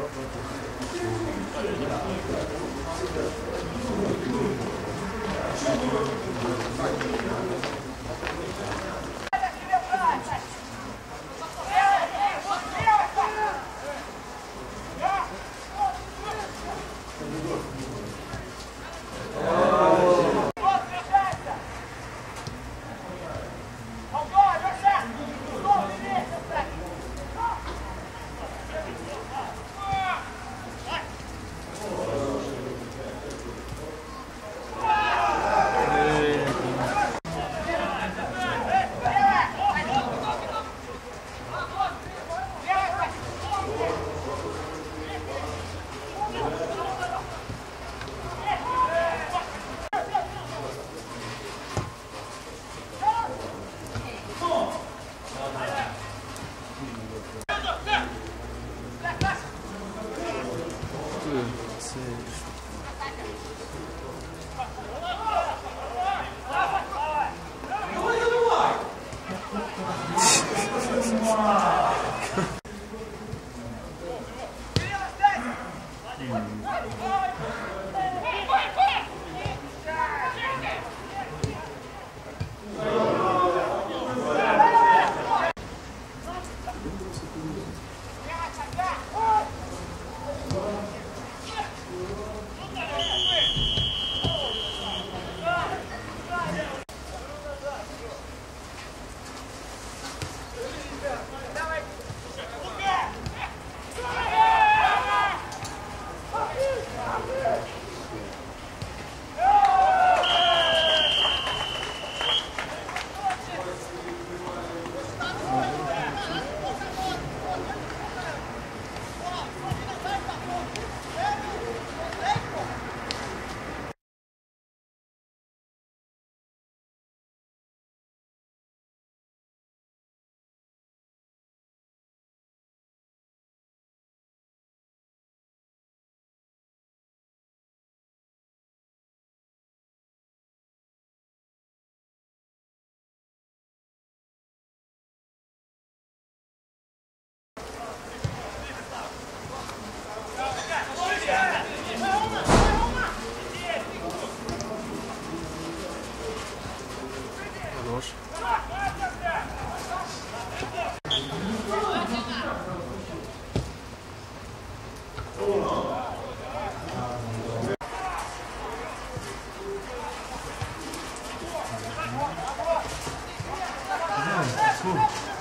Thank you.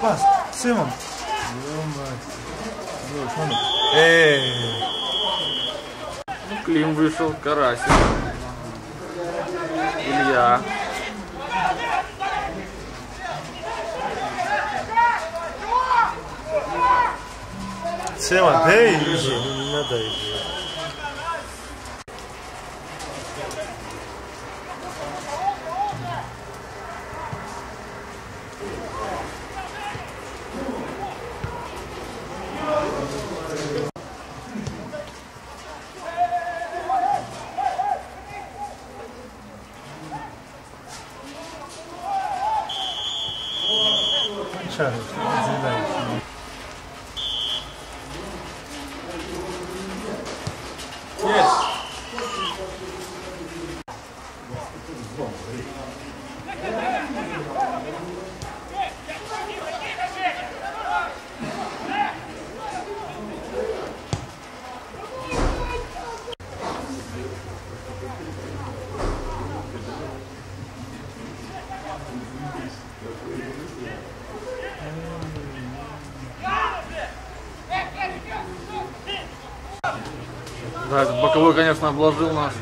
Пас, Симон. Эй, Ну, Клим вышел, Карасик. Илья. Симон, эй, иди, не надо иди. अच्छा है Да, этот боковой, конечно, обложил нас.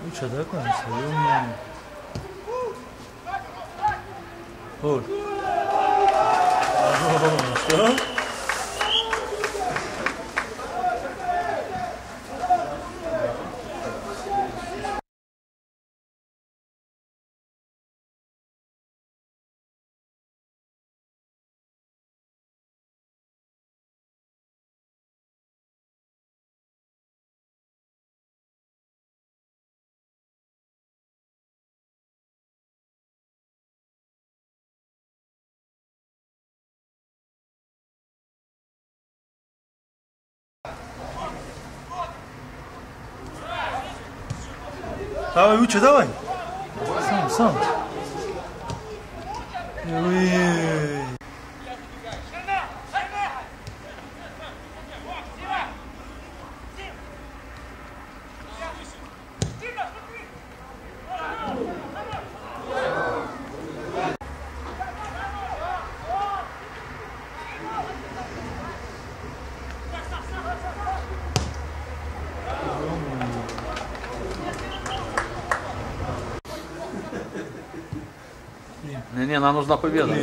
Ну что, да, свое мнение. Ой. 아, Давай, Уча, давай. Сам, сам. Ой. Не-не, нам нужна победа.